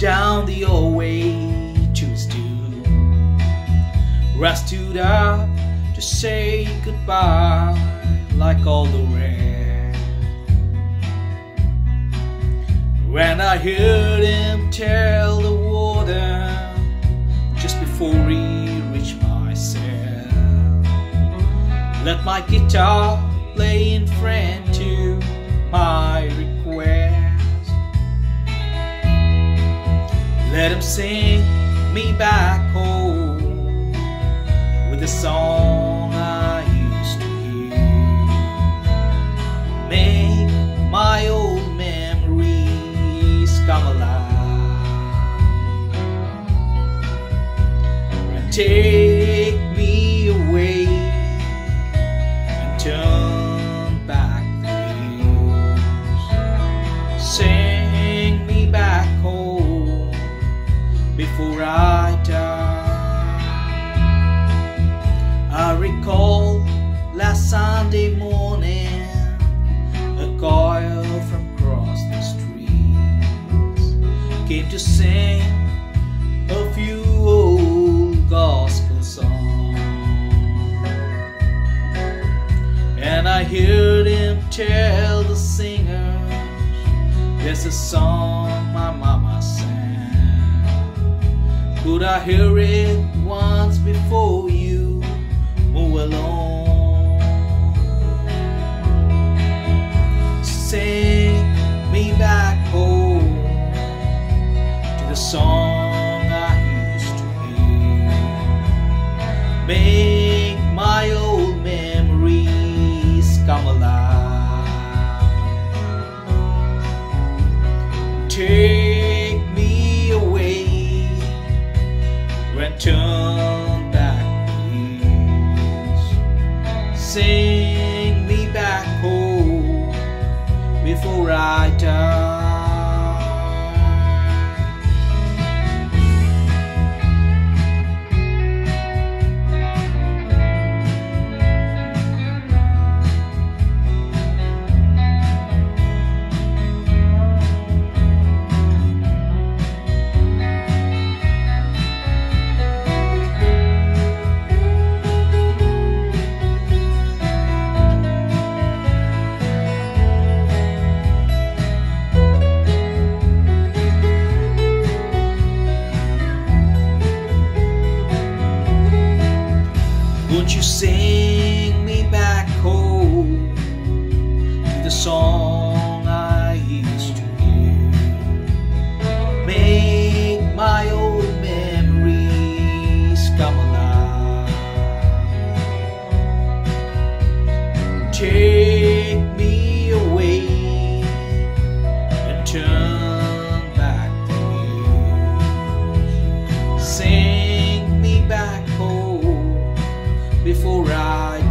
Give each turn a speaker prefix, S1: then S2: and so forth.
S1: down the old way to stew. I stood up to say goodbye like all the rest. When I heard him tell the warden just before he reached my cell, let my guitar play in friend to my Let him sing me back home with the song I used to hear. Make my old memories come alive and take tell the singers there's a song my mama sang. Could I hear it once before you move along? Sing me back home to the song I used to hear. Make Sing me back home before I die. sing me back home to the song. before I